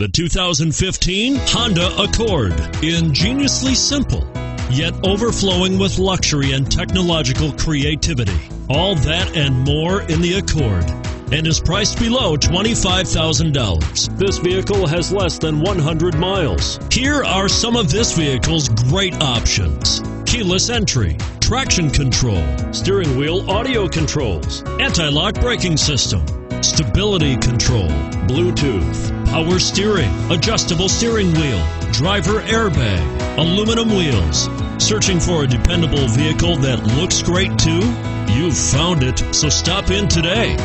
The 2015 Honda Accord. Ingeniously simple, yet overflowing with luxury and technological creativity. All that and more in the Accord and is priced below $25,000. This vehicle has less than 100 miles. Here are some of this vehicle's great options. Keyless entry, traction control, steering wheel audio controls, anti-lock braking system, stability control, Bluetooth, power steering, adjustable steering wheel, driver airbag, aluminum wheels. Searching for a dependable vehicle that looks great too? You've found it, so stop in today.